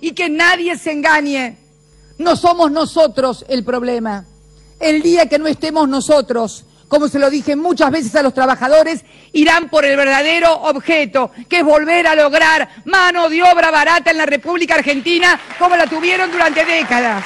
Y que nadie se engañe. No somos nosotros el problema. El día que no estemos nosotros, como se lo dije muchas veces a los trabajadores, irán por el verdadero objeto, que es volver a lograr mano de obra barata en la República Argentina como la tuvieron durante décadas.